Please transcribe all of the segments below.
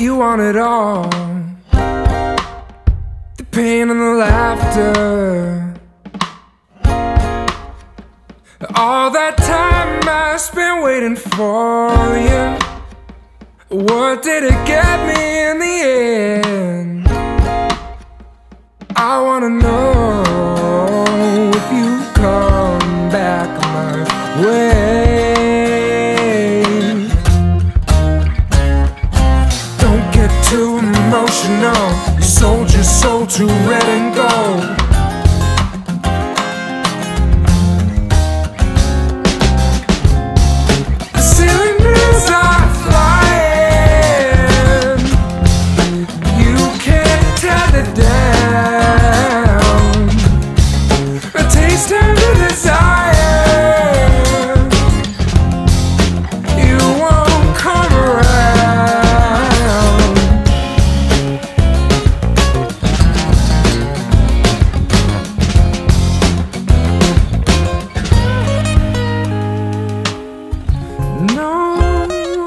You want it all the pain and the laughter. All that time I spent waiting for you. What did it get me in the end? I wanna know if you come back my way. And gold. No,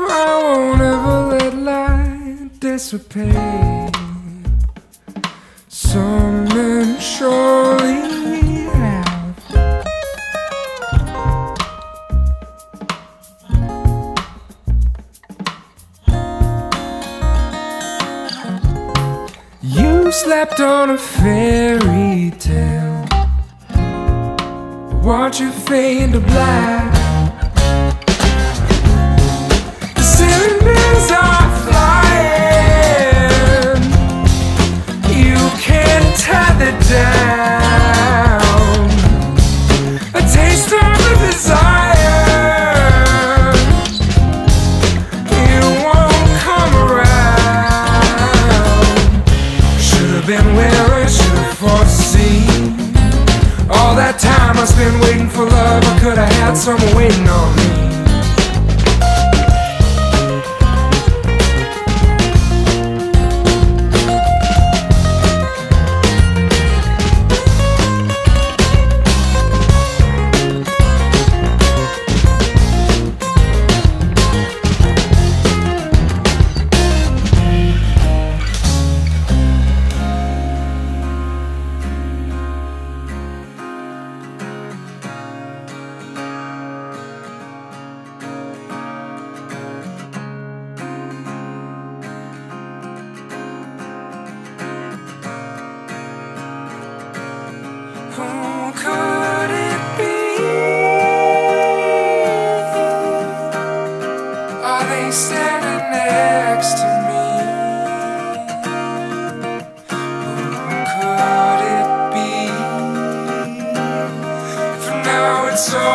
I won't ever let light dissipate. Some men surely have. You slept on a fairy tale. Watch it fade to black. A taste of the desire. You won't come around. Should have been where I should have foreseen. All that time I spent waiting for love, I could have had someone waiting on me. Maybe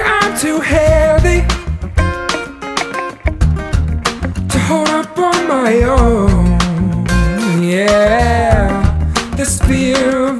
I'm too heavy hold up on my own. Yeah, this fear